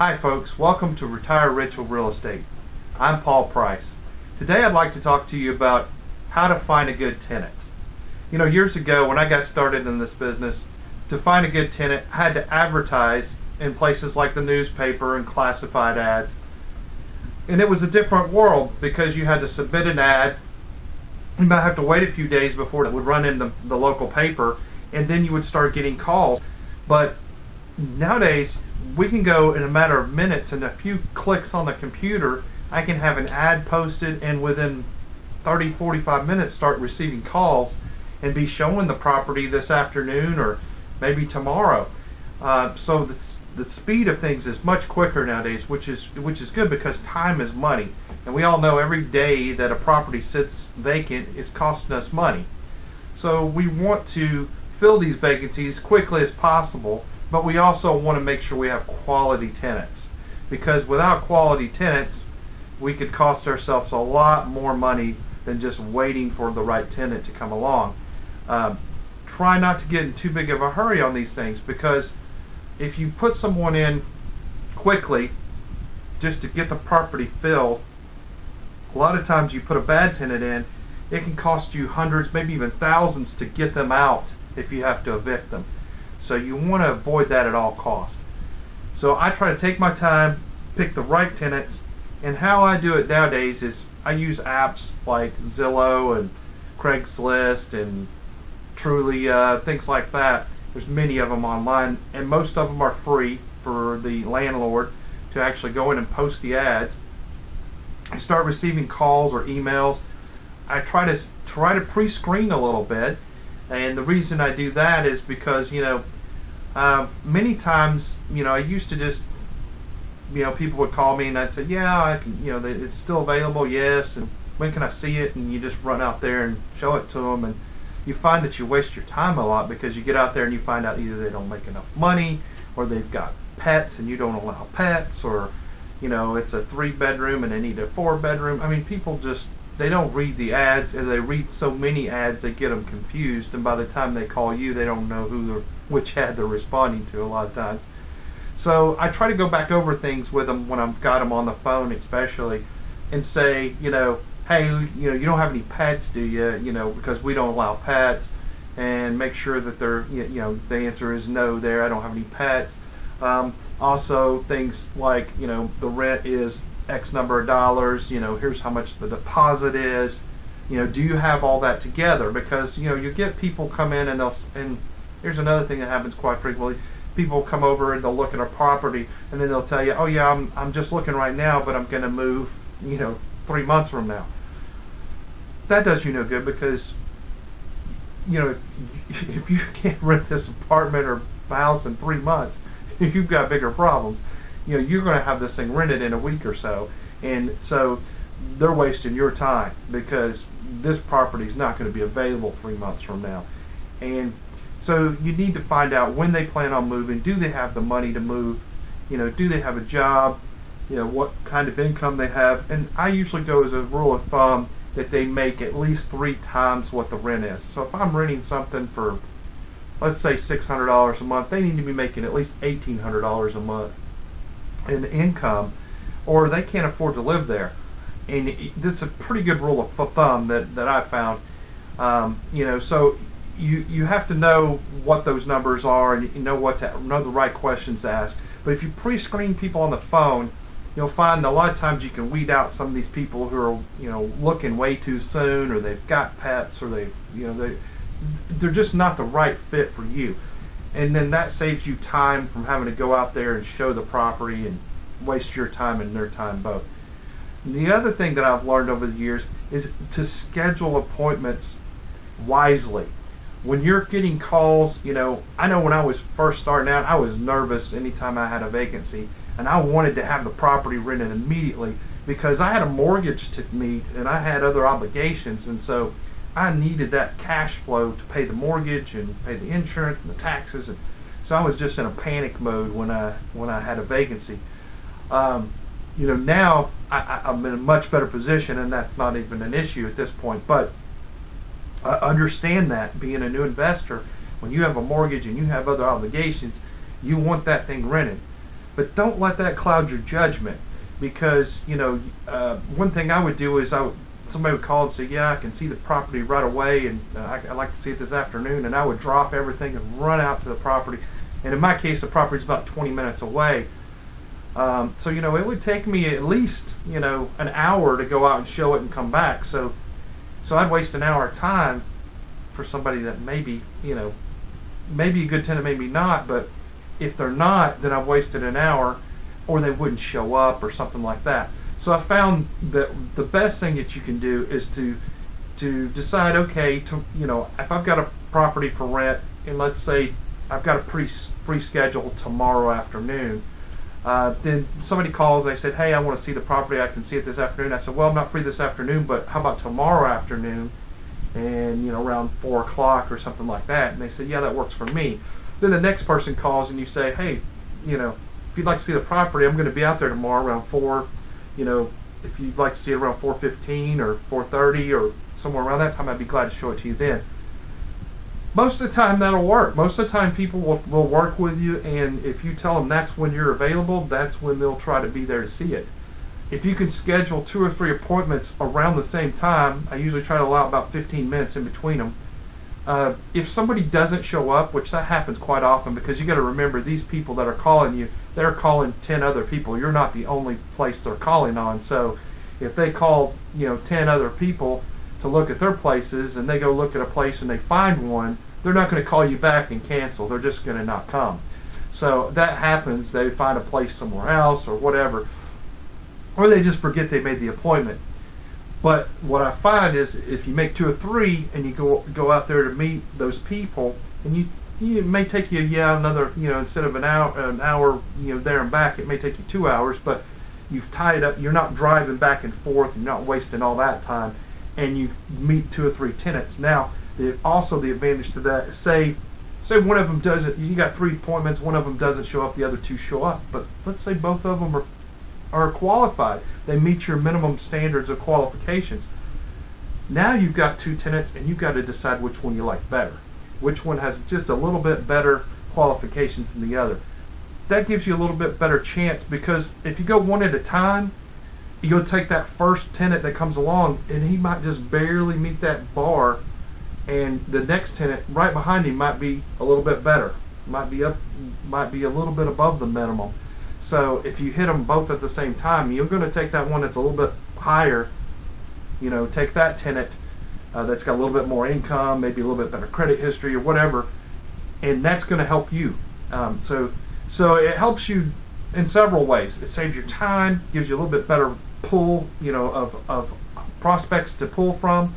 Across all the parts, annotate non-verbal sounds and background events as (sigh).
Hi folks, welcome to Retire with Real Estate. I'm Paul Price. Today I'd like to talk to you about how to find a good tenant. You know, years ago when I got started in this business, to find a good tenant, I had to advertise in places like the newspaper and classified ads. And it was a different world because you had to submit an ad. You might have to wait a few days before it would run in the, the local paper, and then you would start getting calls. But nowadays, we can go in a matter of minutes and a few clicks on the computer, I can have an ad posted and within 30, 45 minutes start receiving calls and be showing the property this afternoon or maybe tomorrow. Uh, so the, the speed of things is much quicker nowadays, which is which is good because time is money, and we all know every day that a property sits vacant is costing us money. So we want to fill these vacancies quickly as possible but we also want to make sure we have quality tenants. Because without quality tenants we could cost ourselves a lot more money than just waiting for the right tenant to come along. Um, try not to get in too big of a hurry on these things because if you put someone in quickly just to get the property filled a lot of times you put a bad tenant in it can cost you hundreds maybe even thousands to get them out if you have to evict them so you want to avoid that at all costs. So I try to take my time, pick the right tenants, and how I do it nowadays is I use apps like Zillow and Craigslist and Trulia, things like that. There's many of them online, and most of them are free for the landlord to actually go in and post the ads. I start receiving calls or emails. I try to try to pre-screen a little bit, and the reason I do that is because you know uh, many times, you know, I used to just, you know, people would call me and I'd say, yeah, I can, you know, it's still available, yes, and when can I see it? And you just run out there and show it to them, and you find that you waste your time a lot because you get out there and you find out either they don't make enough money, or they've got pets and you don't allow pets, or, you know, it's a three bedroom and they need a four bedroom. I mean, people just they don't read the ads, and they read so many ads they get them confused, and by the time they call you, they don't know who they're which ad they're responding to a lot of times. So I try to go back over things with them when I've got them on the phone, especially, and say, you know, hey, you know, you don't have any pets, do you? You know, because we don't allow pets, and make sure that they're, you know, the answer is no. There, I don't have any pets. Um, also, things like, you know, the rent is X number of dollars. You know, here's how much the deposit is. You know, do you have all that together? Because you know, you get people come in and they'll and Here's another thing that happens quite frequently. People come over and they'll look at a property and then they'll tell you, oh yeah, I'm, I'm just looking right now, but I'm going to move, you know, three months from now. That does you no good because, you know, (laughs) if you can't rent this apartment or house in three months, (laughs) you've got bigger problems. You know, you're going to have this thing rented in a week or so. And so they're wasting your time because this property is not going to be available three months from now. And so you need to find out when they plan on moving. Do they have the money to move? You know, do they have a job? You know, what kind of income they have. And I usually go as a rule of thumb that they make at least three times what the rent is. So if I'm renting something for, let's say $600 a month, they need to be making at least $1,800 a month in income, or they can't afford to live there. And this is a pretty good rule of thumb that, that I found. Um, you know, so you you have to know what those numbers are and you know what to know the right questions to ask. But if you pre-screen people on the phone, you'll find a lot of times you can weed out some of these people who are you know looking way too soon, or they've got pets, or they you know they they're just not the right fit for you. And then that saves you time from having to go out there and show the property and waste your time and their time both. The other thing that I've learned over the years is to schedule appointments wisely when you're getting calls, you know, I know when I was first starting out, I was nervous anytime I had a vacancy, and I wanted to have the property rented immediately because I had a mortgage to meet and I had other obligations, and so I needed that cash flow to pay the mortgage and pay the insurance and the taxes, and so I was just in a panic mode when I when I had a vacancy. Um, you know, now I, I'm in a much better position, and that's not even an issue at this point, but I understand that being a new investor, when you have a mortgage and you have other obligations, you want that thing rented. but don't let that cloud your judgment because you know uh, one thing I would do is I would, somebody would call and say, yeah, I can see the property right away, and uh, I, would like to see it this afternoon, and I would drop everything and run out to the property. And in my case, the property is about 20 minutes away. Um, so you know, it would take me at least you know an hour to go out and show it and come back. So, so I'd waste an hour of time for somebody that maybe you know, maybe a good tenant, maybe not. But if they're not, then I've wasted an hour, or they wouldn't show up or something like that. So I found that the best thing that you can do is to to decide, okay, to you know, if I've got a property for rent, and let's say I've got a pre free schedule tomorrow afternoon. Uh, then somebody calls. And they said, "Hey, I want to see the property. I can see it this afternoon." I said, "Well, I'm not free this afternoon, but how about tomorrow afternoon?" And you know, around four o'clock or something like that. And they said, "Yeah, that works for me." Then the next person calls and you say, "Hey, you know, if you'd like to see the property, I'm going to be out there tomorrow around four you know, if you'd like to see it around 4:15 or 4:30 or somewhere around that time, I'd be glad to show it to you then. Most of the time, that'll work. Most of the time, people will, will work with you, and if you tell them that's when you're available, that's when they'll try to be there to see it. If you can schedule two or three appointments around the same time, I usually try to allow about 15 minutes in between them. Uh, if somebody doesn't show up, which that happens quite often, because you got to remember these people that are calling you, they're calling 10 other people. You're not the only place they're calling on. So if they call, you know, 10 other people to look at their places and they go look at a place and they find one, they're not going to call you back and cancel. They're just going to not come. So that happens. They find a place somewhere else or whatever. Or they just forget they made the appointment. But what I find is if you make two or three and you go go out there to meet those people and you it may take you yeah another you know instead of an hour an hour you know there and back it may take you two hours but you've tied up you're not driving back and forth you're not wasting all that time and you meet two or three tenants. Now the, also the advantage to that say say one of them doesn't you got three appointments one of them doesn't show up the other two show up but let's say both of them are are qualified. They meet your minimum standards of qualifications. Now you've got two tenants and you've got to decide which one you like better. Which one has just a little bit better qualifications than the other. That gives you a little bit better chance because if you go one at a time, you'll take that first tenant that comes along and he might just barely meet that bar and the next tenant right behind him might be a little bit better might be up might be a little bit above the minimum so if you hit them both at the same time you're going to take that one that's a little bit higher you know take that tenant uh, that's got a little bit more income, maybe a little bit better credit history or whatever, and that's going to help you. Um, so, so it helps you in several ways. It saves your time, gives you a little bit better pull, you know, of, of prospects to pull from.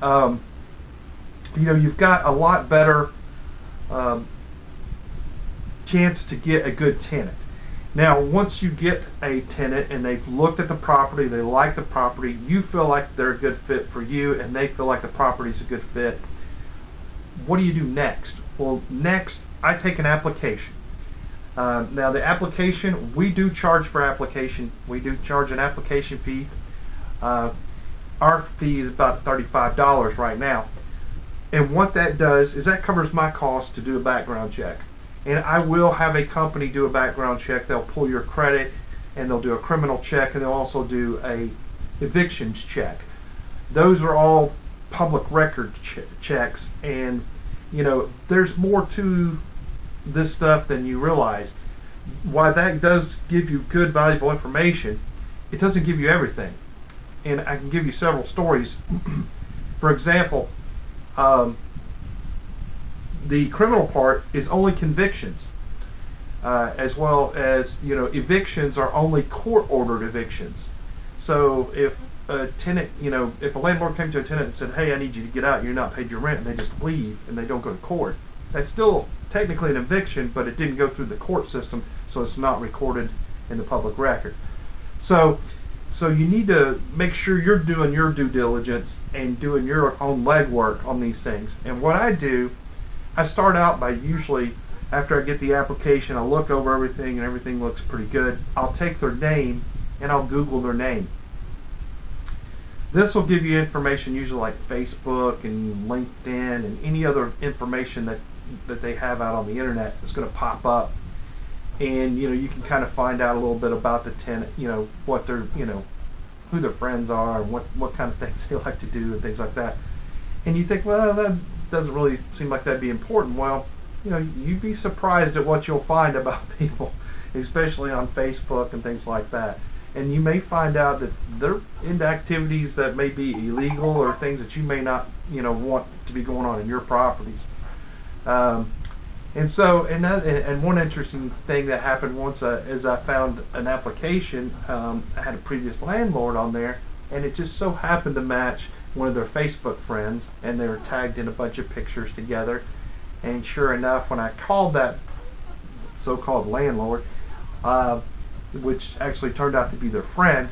Um, you know, you've got a lot better um, chance to get a good tenant. Now, once you get a tenant and they've looked at the property, they like the property, you feel like they're a good fit for you, and they feel like the property's a good fit. What do you do next? Well, next, I take an application. Uh, now, the application, we do charge for application. We do charge an application fee. Uh, our fee is about $35 right now. And what that does is that covers my cost to do a background check and I will have a company do a background check. They'll pull your credit, and they'll do a criminal check, and they'll also do a evictions check. Those are all public record ch- checks, and you know there's more to this stuff than you realize. Why that does give you good, valuable information, it doesn't give you everything. And I can give you several stories. (clears throat) For example, um, the criminal part is only convictions, uh, as well as you know evictions are only court-ordered evictions. So if a tenant, you know, if a landlord came to a tenant and said, "Hey, I need you to get out. You're not paid your rent," and they just leave and they don't go to court, that's still technically an eviction, but it didn't go through the court system, so it's not recorded in the public record. So, so you need to make sure you're doing your due diligence and doing your own legwork on these things. And what I do I start out by usually, after I get the application, I'll look over everything and everything looks pretty good. I'll take their name and I'll Google their name. This will give you information usually like Facebook and LinkedIn and any other information that, that they have out on the internet that's going to pop up. and you know you can kind of find out a little bit about the tenant, you know what their you know who their friends are and what what kind of (laughs) things they like to do and things like that. And you think, well, that doesn't really seem like that'd be important. Well, you know, you'd be surprised at what you'll find (laughs) about people, especially on Facebook and things like that. And you may find out that they're into activities that may be illegal or things that you may not, you know, want to be going on in your properties. Um, and so, and, that, and one interesting thing that happened once uh, is I found an application. Um, I had a previous landlord on there, and it just so happened to match one of their Facebook friends, and they were tagged in a bunch of pictures together. And sure enough, when I called that so-called landlord, uh, which actually turned out to be their friend,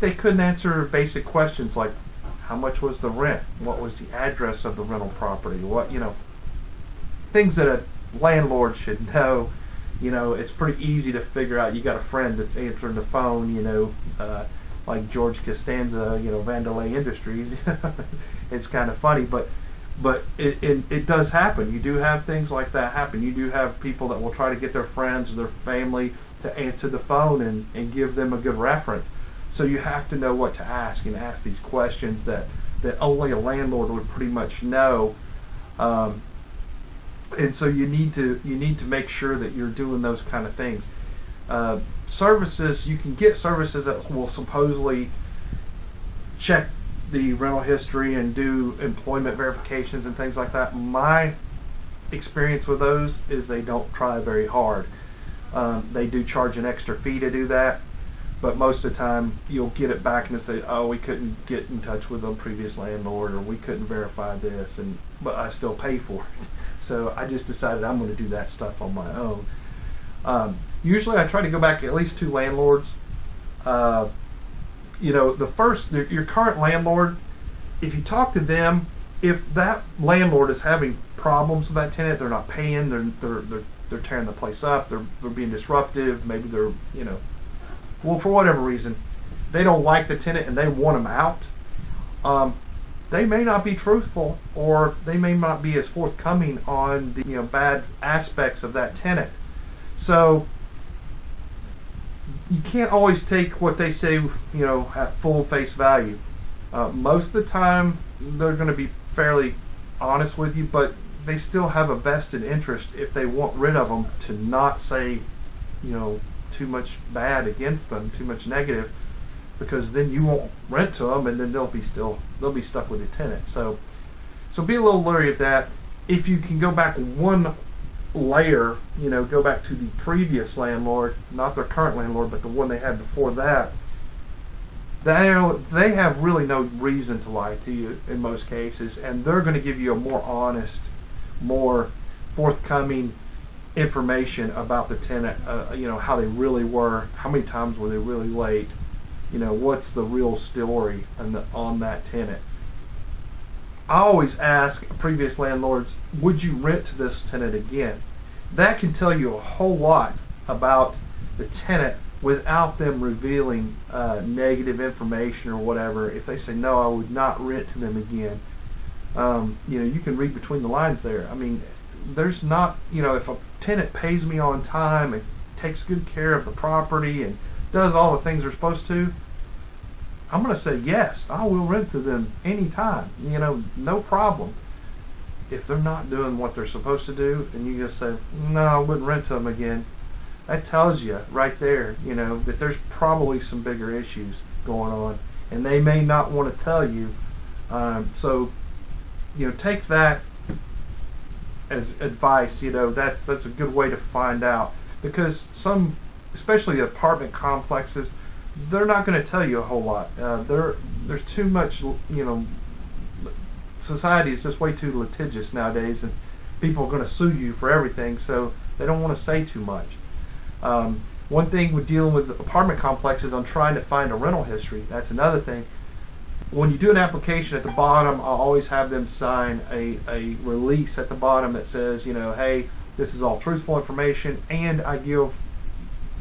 they couldn't answer basic questions like how much was the rent, what was the address of the rental property, what you know, things that a landlord should know. You know, it's pretty easy to figure out. You got a friend that's answering the phone. You know, uh, like George Costanza. You know, Vandelay Industries. (laughs) it's kind of funny, but but it, it, it does happen. You do have things like that happen. You do have people that will try to get their friends their family to answer the phone and, and give them a good reference. So you have to know what to ask and ask these questions that, that only a landlord would pretty much know. Um, and so you need to you need to make sure that you're doing those kind of things. Uh, services you can get services that will supposedly check the rental history and do employment verifications and things like that. My experience with those is they don't try very hard. Um, they do charge an extra fee to do that, but most of the time you'll get it back and say, "Oh, we couldn't get in touch with the previous landlord, or we couldn't verify this," and but I still pay for it. (laughs) So I just decided I'm going to do that stuff on my own. Um, usually, I try to go back at least two landlords. Uh, you know, the first, your current landlord, if you talk to them, if that landlord is having problems with that tenant, they're not paying, they're they're they're, they're tearing the place up, they're they're being disruptive, maybe they're you know, well for whatever reason, they don't like the tenant and they want them out. Um, they may not be truthful or they may not be as forthcoming on the you know bad aspects of that tenant. So you can't always take what they say, you know, at full face value. Uh, most of the time, they're going to be fairly honest with you, but they still have a vested interest if they want rid of them to not say, you know, too much bad against them, too much negative, because then you won't rent to them, and then they'll be still they'll be stuck with the tenant. So, so be a little leery of that. If you can go back one layer, you know, go back to the previous landlord, not their current landlord, but the one they had before that, they they have really no reason to lie to you in most cases, and they're going to give you a more honest, more forthcoming information about the tenant. Uh, you know how they really were, how many times were they really late. You know what's the real story on, the, on that tenant. I always ask previous landlords, would you rent to this tenant again? That can tell you a whole lot about the tenant without them revealing uh, negative information or whatever. If they say, no, I would not rent to them again, um, you know, you can read between the lines there. I mean, there's not, you know, if a tenant pays me on time and takes good care of the property and does all the things they're supposed to, I'm going to say yes, I will rent to them anytime. You know, no problem. If they're not doing what they're supposed to do, and you just say, no, I wouldn't rent to them again, that tells you right there, you know, that there's probably some bigger issues going on, and they may not want to tell you. Um, so, you know, take that as advice. You know, that that's a good way to find out because some, especially apartment complexes they're not going to tell you a whole lot. Uh, there's too much, you know, society is just way too litigious nowadays, and people are going to sue you for everything, so they don't want to say too much. Um, one thing with dealing with apartment complexes, I'm trying to find a rental history. That's another thing. When you do an application at the bottom, I'll always have them sign a, a release at the bottom that says, you know, hey, this is all truthful information, and I give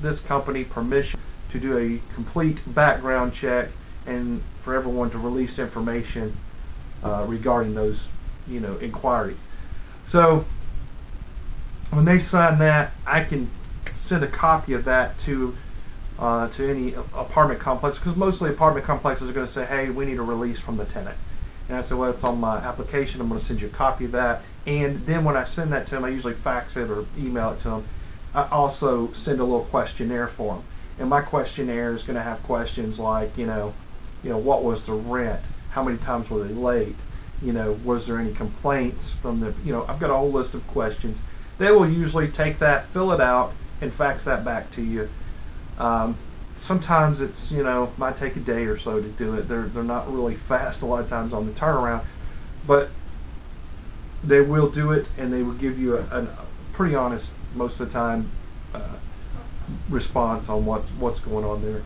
this company permission to do a complete background check and for everyone to release information uh, regarding those, you know, inquiries. So when they sign that, I can send a copy of that to uh, to any apartment complex because mostly apartment complexes are going to say, hey, we need a release from the tenant. And I said, well, it's on my application. I'm going to send you a copy of that. And then when I send that to them, I usually fax it or email it to them. I also send a little questionnaire for them. And my questionnaire is going to have questions like, you know, you know, what was the rent? How many times were they late? You know, was there any complaints from the, you know, I've got a whole list of questions. They will usually take that, fill it out, and fax that back to you. Um, sometimes it's you know might take a day or so to do it. They're they're not really fast a lot of times on the turnaround, but they will do it and they will give you a, a pretty honest most of the time uh, response on what what's going on there.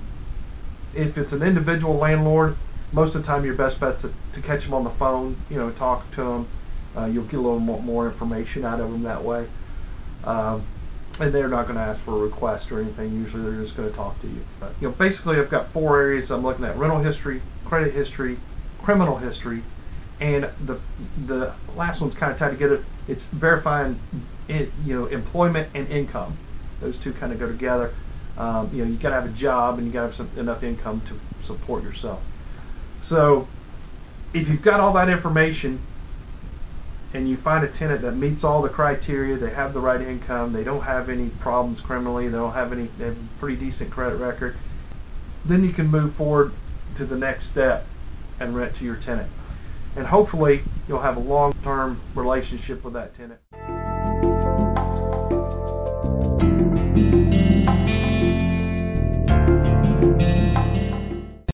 If it's an individual landlord, most of the time your best bet to, to catch them on the phone. You know, talk to them. Uh, you'll get a little more, more information out of them that way. Um, and they're not going to ask for a request or anything. Usually, they're just going to talk to you. But, you know, basically, I've got four areas I'm looking at: rental history, credit history, criminal history, and the the last one's kind of tied together. It's verifying, it, you know, employment and income. Those two kind of go together. Um, you know, you got to have a job and you got to have some, enough income to support yourself. So, if you've got all that information, and you find a tenant that meets all the criteria, they have the right income, they don't have any problems criminally, they don't have any, they have a pretty decent credit record, then you can move forward to the next step and rent to your tenant. And hopefully you'll have a long-term relationship with that tenant.